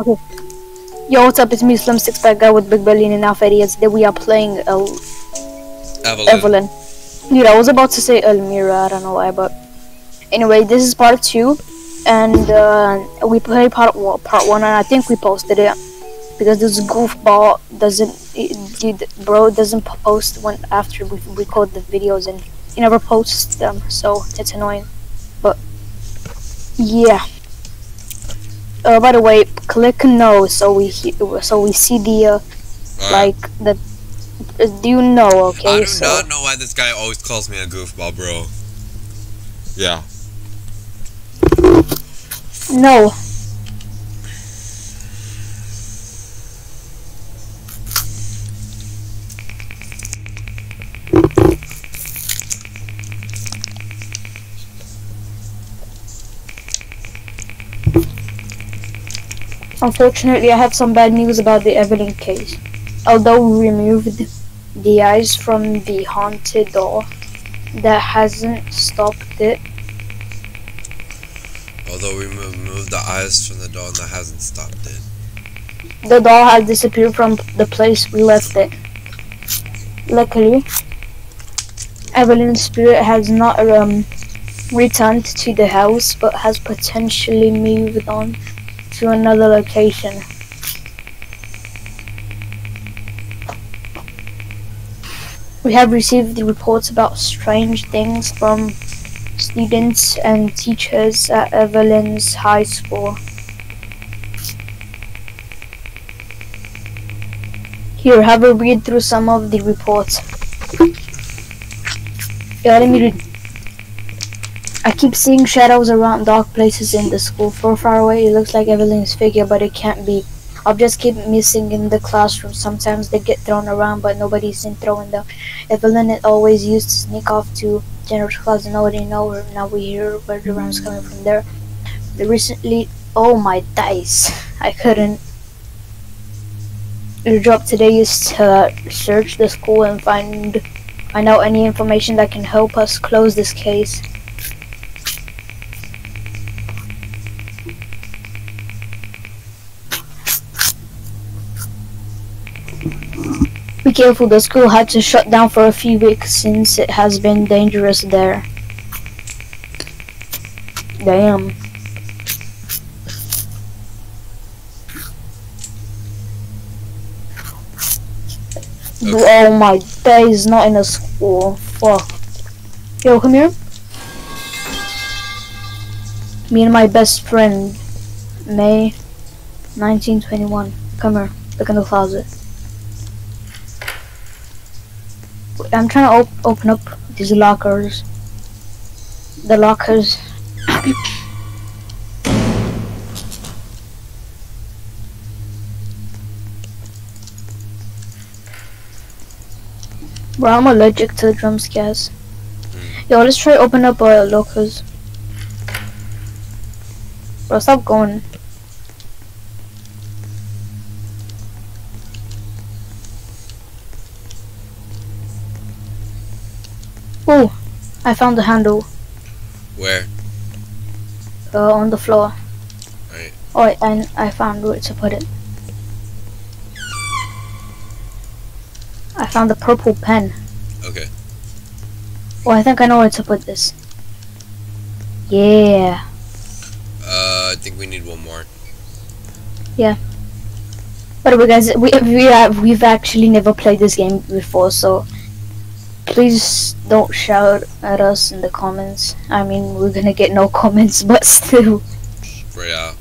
Okay. Yo, what's up? It's me, Slim Six Pack Guy with Big Belly and Alpha Idiots. Today we are playing El Evelyn. Evelyn. Dude, I was about to say Elmira, I don't know why, but anyway, this is part two, and uh, we played part one, part one, and I think we posted it because this goofball doesn't, dude, bro doesn't post when after we record the videos, and he never posts them, so it's annoying. But yeah. Uh, by the way, click no so we he- so we see the uh, like the. uh, Do you know? Okay, I do so not know why this guy always calls me a goofball, bro. Yeah. no. Unfortunately, I have some bad news about the Evelyn case. Although we removed the eyes from the haunted doll, that hasn't stopped it. Although we removed the eyes from the doll that hasn't stopped it. The doll has disappeared from the place we left it. Luckily, Evelyn's spirit has not um, returned to the house, but has potentially moved on to another location. We have received the reports about strange things from students and teachers at Evelyn's high school. Here, have a read through some of the reports. Yeah, let me read. I keep seeing shadows around dark places in the school. From far away, it looks like Evelyn's figure, but it can't be. Objects keep missing in the classroom. Sometimes they get thrown around, but nobody's seen throwing them. Evelyn always used to sneak off to Jennifer's class and nobody know her. Now we hear where the rounds coming from there. The recently, oh my dice! I couldn't. Your job today is to search the school and find find out any information that can help us close this case. Careful, the school had to shut down for a few weeks since it has been dangerous there. Damn. Oh my days, not in a school. Fuck. Yo, come here. Me and my best friend, May 1921. Come here. Look in the closet. Wait, I'm trying to op- open up these lockers. The lockers. Bro, I'm allergic to drum scares. Yo, let's try open up our lockers. Bro, stop going. Oh, I found the handle Where? uh, on the floor. Right. Oh, wait, and I found where to put it. I found the purple pen. Okay. Well, I think I know where to put this. Yeah. Uh, I think we need one more. Yeah. By the way, guys, we we have we've actually never played this game before, so please don't shout at us in the comments. I mean, we're gonna get no comments, but still. Yeah.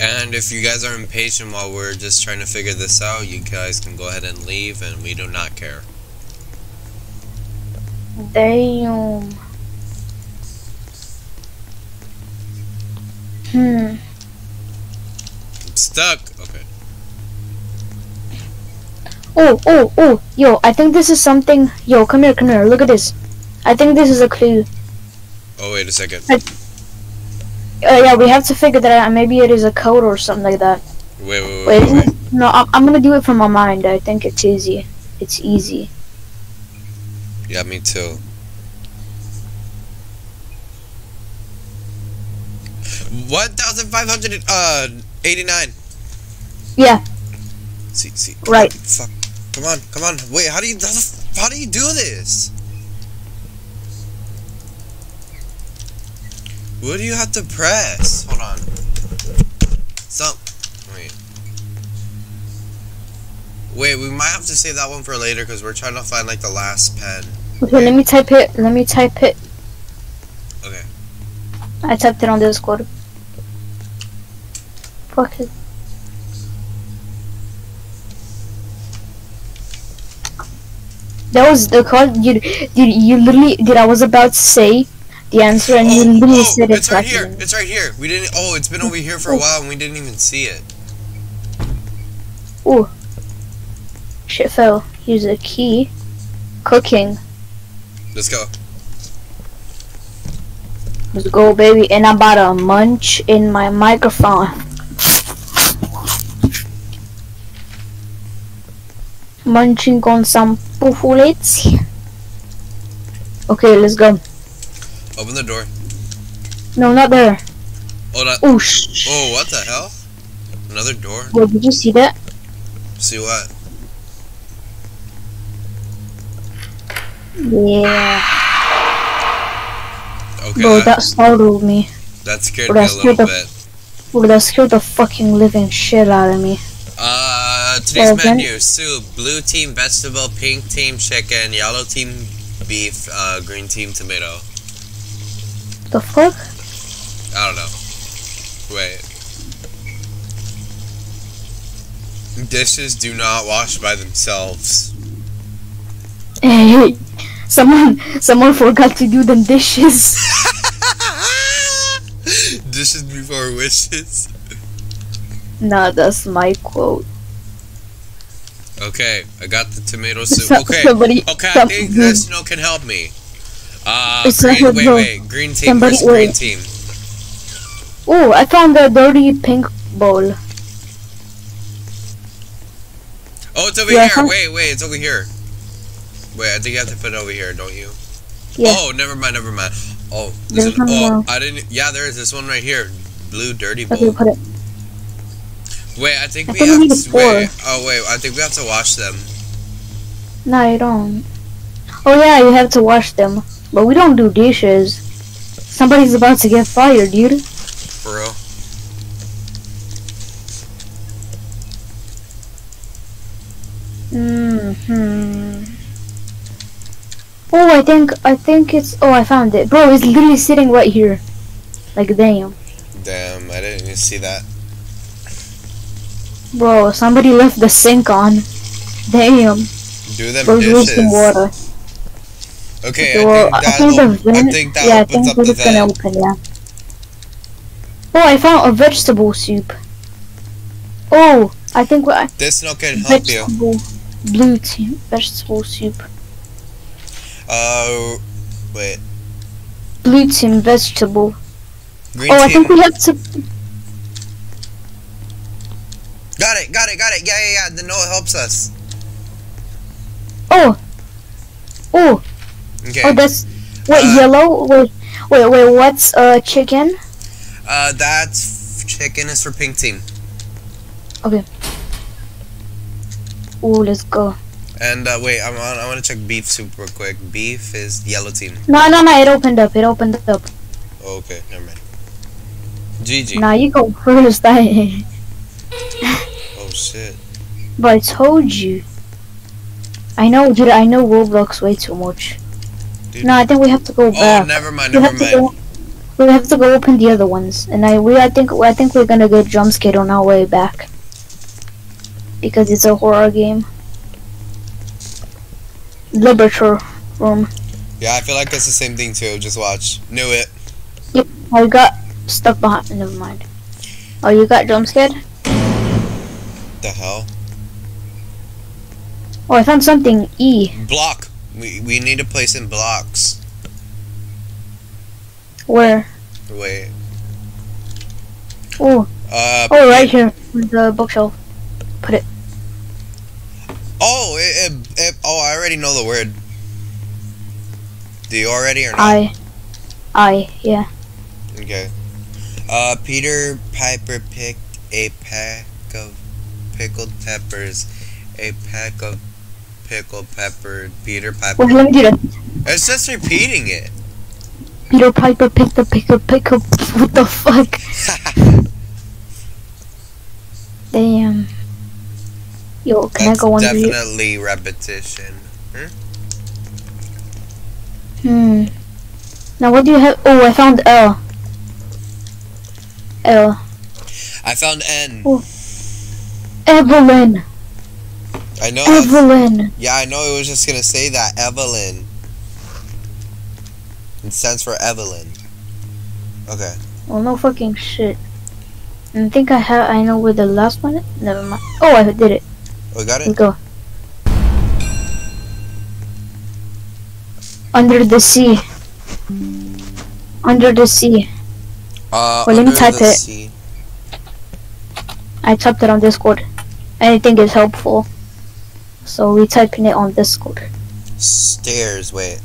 And if you guys are impatient while we're just trying to figure this out, you guys can go ahead and leave, and we do not care. Damn. Hmm. I'm stuck. Oh, oh, oh, yo, I think this is something. Yo, come here, come here. Look at this. I think this is a clue. Oh wait a second. Uh, yeah, we have to figure that out. Maybe it is a code or something like that. Wait, wait, Wait, wait, wait. it? No, I'm, I'm gonna do it from my mind. I think it's easy. It's easy. Yeah, me too. 1,500, uh, 89. Yeah, See, see. Right. Fuck. Come on, come on. Wait, how do you, how do you do this? What do you have to press? Hold on. Stop. Wait. Wait, we might have to save that one for later because we're trying to find like the last pen. okay, let me type it. Let me type it. Okay. I typed it on Discord. Fuck it. That was the call, dude. Dude, you literally, dude. I was about to say the answer, and you Oh, literally oh, said it it's right here. It's right here. We didn't. Oh, it's been over here for a while and we didn't even see it. Ooh. Shit fell. Here's a key. Cooking. Let's go. Let's go, baby. And I'm about to munch in my microphone. Munching on some puffulets. Okay, let's go. Open the door. No, not there. Oh, that. Oh, sh. Oh, what the hell? Another door. Wait, did you see that? See what? Yeah. Okay. Bro, that, that startled me. that scared bro, me a little the- bit. Bro, that scared the fucking living shit out of me. Uh, today's menu: soup, blue team vegetable, pink team chicken, yellow team beef, uh, green team tomato. The fuck? I don't know. Wait. Dishes do not wash by themselves. Hey, someone, someone forgot to do the dishes. Dishes before wishes. nah, that's my quote. Okay, I got the tomato soup. So- Okay, somebody- okay, I some- think this no can help me. Uh, It's green, wait, wait, green team Somebody- versus green team. Oh, I found the dirty pink bowl. Oh, it's over Yeah, here. Wait, wait, it's over here. Wait, I think you have to put it over here, don't you? Yeah. Oh, never mind, never mind. Oh, this There's one oh. I didn't. Yeah, there is this one right here. Blue dirty bowl. Okay, put it. Wait, I think I we think have to. Wait, oh wait, I think we have to wash them. No, you don't. Oh yeah, you have to wash them, but we don't do dishes. Somebody's about to get fired, dude. For real. Hmm. Oh, I think I think it's. Oh, I found it, bro. It's literally sitting right here. Like damn, Damn, I didn't even see that. Bro. Somebody left the sink on. Damn, Do them bro. Here's dishes. some water. Okay, Okay, well, I I think the I vent. think that yeah, I think it's gonna open. Yeah. Oh, I found a vegetable soup. Oh, I think what This not gonna help you. vegetable blue tea vegetable soup. Uh, wait. Blue team vegetable. Green Oh, I think we have to. Got it, got it, got it. Yeah, yeah, yeah. The note helps us. Oh. Oh. Okay. Oh, that's wait Uh, yellow. Wait, wait, wait. What's uh chicken? Uh, that's chicken is for pink team. Okay. Oh, let's go. And uh, wait, I'm on. I want to check beef soup real quick. Beef is yellow team. No, no, no. It opened up. It opened up. Okay, never mind. GG. Nah, you go first. I. Shit. But I told you. I know, dude. I know Roblox way too much. Dude. No, I think we have to go Oh, back. never mind, we never have to mind. go. We have to go open the other ones, and I we I think I think we're gonna get jump scared on our way back because it's a horror game. Laboratory room. Yeah, I feel like it's the same thing too. Just watch. Knew it. Yep. I got stuck behind. Never mind. Oh, you got jump scared? The hell? Oh, I found something. E. Block. We we need to place in blocks. Where? Wait. Oh, Uh. oh, right here, the bookshelf. Oh, it, it, it, oh, I already know the word. Do you already or not? I. I. Yeah. Okay. Uh, Peter Piper picked a pack of pickled peppers. A pack of pickled pepper. Peter Piper. Wait, let me do that. It's just repeating it. Peter Piper picked the pick up pick up. What the fuck? Damn. Yo, can That's I go you? definitely repetition. Hmm. Now what do you have? Oh, I found L. L. I found N. Oh. Evelyn. I know. Evelyn. Yeah, I know. It was just gonna say that Evelyn. It stands for Evelyn. Okay. Well, no fucking shit. I think I have. I know where the last one. Is. Never mind. Oh, I did it. We got it. Let's go. Under the sea. Under the sea. Uh, Well, let me type it. sea. I typed it on Discord. Anything is helpful. So we typing it on Discord. Stairs. Wait.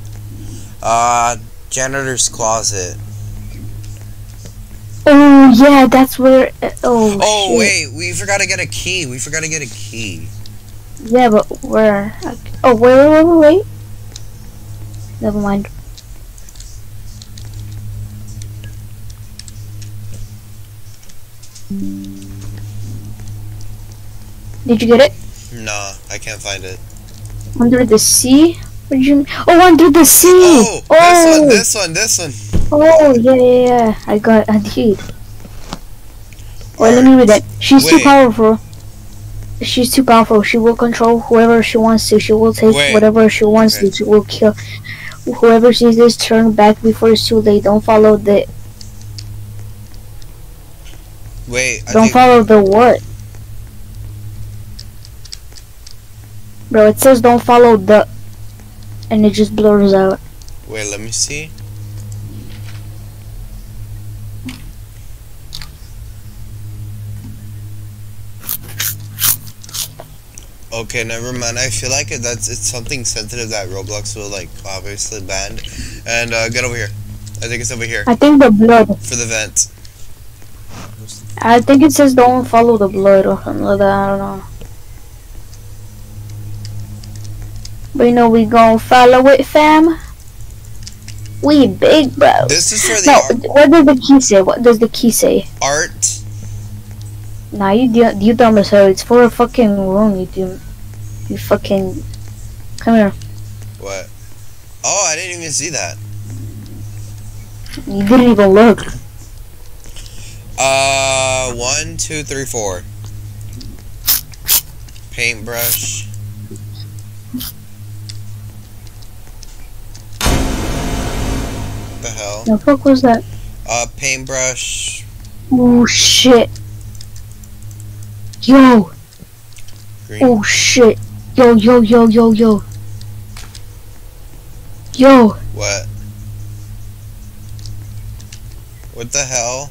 Uh, janitor's closet. Oh yeah, that's where. oh. Oh shit. wait, we forgot to get a key. We forgot to get a key. Yeah, but where? Oh wait, wait, wait, wait, wait. Never mind. Did you get it? Nah, I can't find it. Under the sea? What do you mean? Oh, under the sea! Oh, oh, this one, oh! this one, this one. oh yeah, yeah, yeah. I got a deed. Wait, let me read that. She's too powerful. She's too powerful. She will control whoever she wants to. She will take Wait. whatever she wants Okay. to. She will kill whoever sees this. Turn back before it's too late. Don't follow the. Wait, I Don't follow the what? Bro, it says don't follow the, and it just blurs out. Wait, let me see. Okay, never mind. I feel like it, that's it's something sensitive that Roblox will like obviously ban. And uh, get over here. I think it's over here I think the blood. for the vent. I think it says don't follow the blood or something like that. I don't know. But you know we gon' follow it, fam. We big bro. This is for the No, what does the key say? What does the key say? art. Nah, you you dumb as hell. It's for a fucking room. You do. You fucking. Come here. What? Oh, I didn't even see that. You didn't even look. Uh, one, two, three, four. Paintbrush. The hell? The fuck was that? Uh, paintbrush. Oh shit. Yo. Green. Oh shit. Yo yo yo yo yo. Yo. What? What the hell?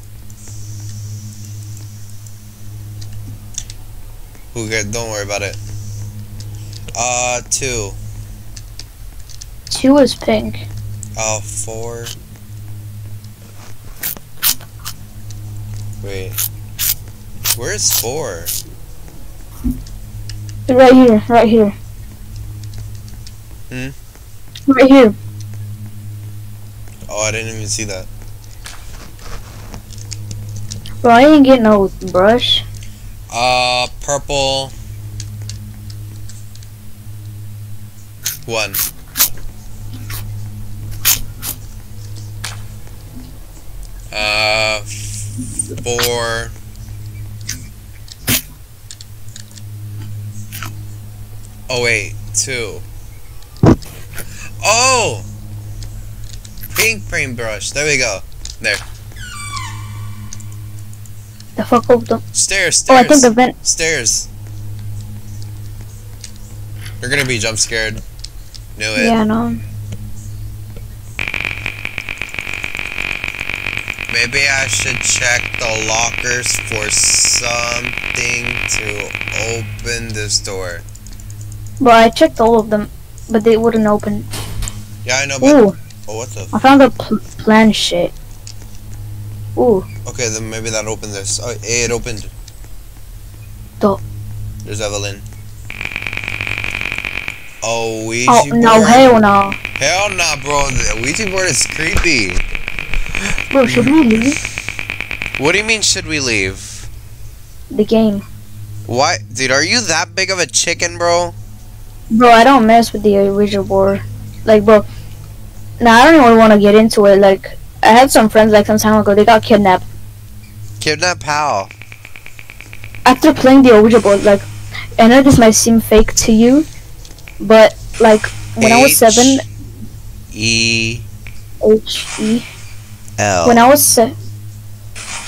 Who cares? Don't worry about it. Uh, two. Two is pink. Uh, four. Wait. Where's four? Right here. Right here. Hmm? Right here. Oh, I didn't even see that. Bro, I ain't getting no brush. Uh, purple. One. Uh, four. Oh wait, two. Oh! Pink paintbrush. There we go. There. The fuck over them. Stairs, Oh, I stairs. think the vent. Stairs. You're gonna be jump scared. Knew it. Yeah, no. Maybe I should check the lockers for something to open this door. Bro, I checked all of them, but they wouldn't open. Yeah, I know, but Ooh, oh, what the? I found a pl- plan shit. Ooh. Okay, then maybe that opened this. Oh, it opened. Dope. There's Evelyn. Oh, Ouija Oh board. no, hell no. Hell nah, bro. The Ouija board is creepy. Bro, should we leave What do you mean, should we leave? the game? Why? Dude, are you that big of a chicken, bro? Bro, I don't mess with the original board. Like, bro. Nah, I don't even want to get into it. Like, I had some friends like some time ago. They got kidnapped Kidnapped pal. after playing the Ouija board. Like, I know this might seem fake to you, but like when I was seven, E H E. L. When I was se-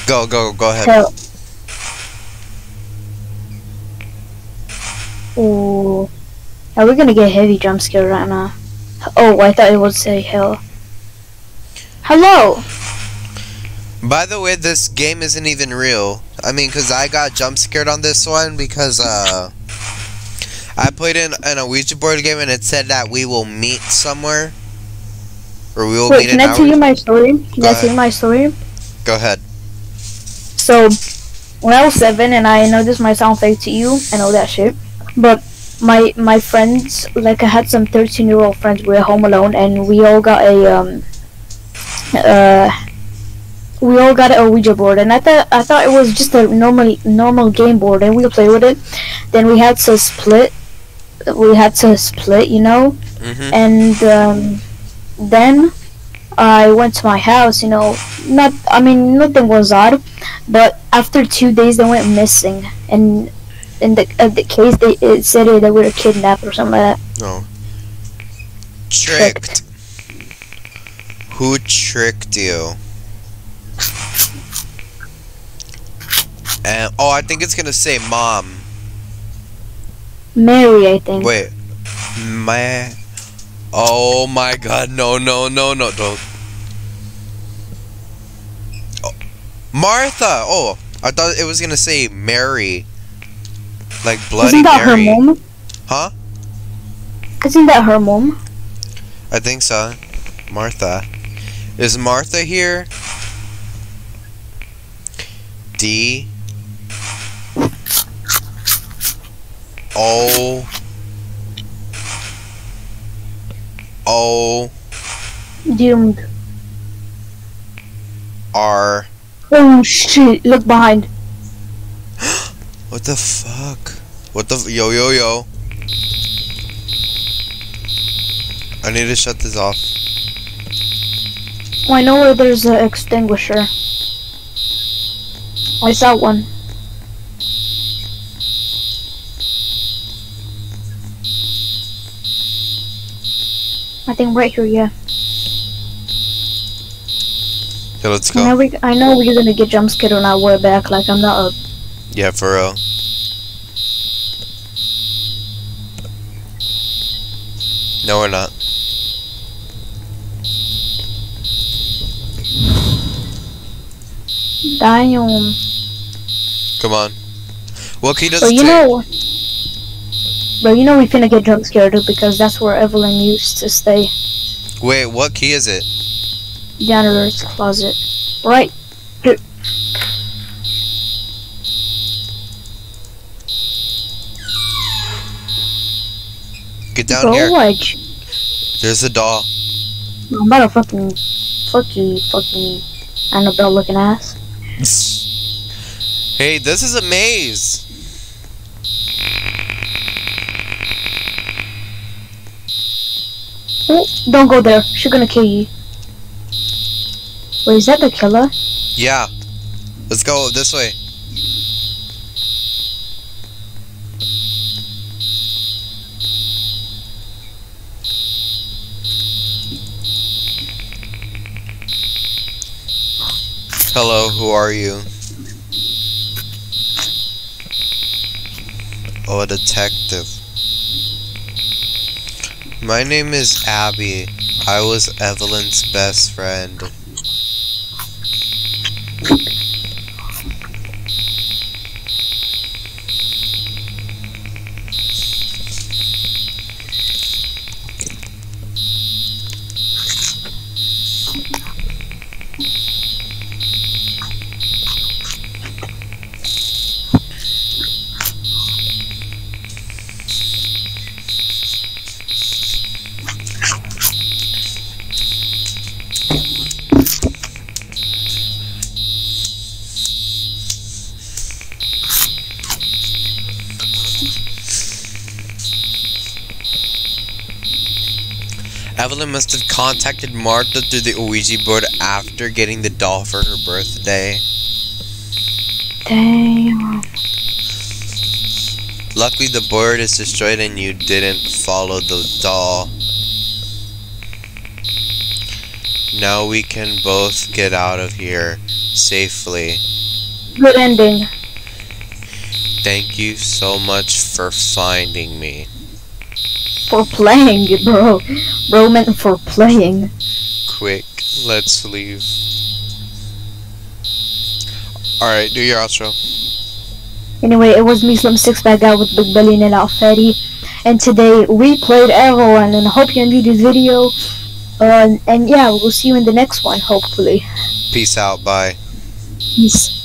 Go, go, go ahead. hell. Ooh, are we gonna get heavy jump scare right now? Oh, I thought it would say hell. Hello. By the way, this game isn't even real. I mean, cause I got jump scared on this one because uh, I played in, in a Ouija board game and it said that we will meet somewhere, or we will Wait, meet can in I tell you my story? Can Go I tell you my story? Go ahead. So, when I was seven, and I know this might sound fake to you, and all that shit, but my my friends, like I had some thirteen year old friends, we were home alone, and we all got a um, uh, we all got a Ouija board, and I thought I thought it was just a normal normal game board, and we play with it. Then we had to split. We had to split, you know, Mm-hmm. and um, then I went to my house. You know, not I mean nothing was odd, but after two days they went missing, and in the uh, the case they it said they were kidnapped or something like that. No. Tricked. Who tricked you? And oh, I think it's gonna say mom. Mary, I think. Wait, my. Oh my God! No, no, no, no! Don't. Oh, Martha. Oh, I thought it was gonna say Mary. Like bloody Isn't that Mary. her mom? Huh? Isn't that her mom? I think so. Martha. Is Martha here? D. O. O. Doomed. R. Oh shit! Look behind. What the fuck? What the f- yo yo yo? I need to shut this off. Oh, I know where there's an extinguisher. I saw one. I right here, yeah. Okay, let's I go. know, we, I know we're gonna get jump scared when I wear back. Like I'm not a. Yeah, for real. No, we're not. Damn. Come on. What key does But it you know. But you know we finna get jump scared because that's where Evelyn used to stay. Wait, what key is it? Janitor's closet. Right. here. Get down Go here. watch. There's a doll. I'm about to fucking fuck you, fucking Annabelle looking ass. Hey, this is a maze. Oh, don't go there. She's gonna kill you. Wait, is that the killer? Yeah. Let's go this way. Hello, who are you? Oh, a detective. My name is Abby. I was Evelyn's best friend. Evelyn must have contacted Martha through the Ouija board after getting the doll for her birthday. Damn. Luckily, the board is destroyed and you didn't follow the doll. Now we can both get out of here safely. Good ending. Thank you so much for finding me. For playing, bro. Bro meant for playing. Quick, let's leave. Alright, do your outro. Anyway, it was me, Slim Six Bad Guy with Big Belly and Alfetti. And today we played Everyone, and I hope you enjoyed this video. Uh, and yeah, we'll see you in the next one, hopefully. Peace out, bye. Peace.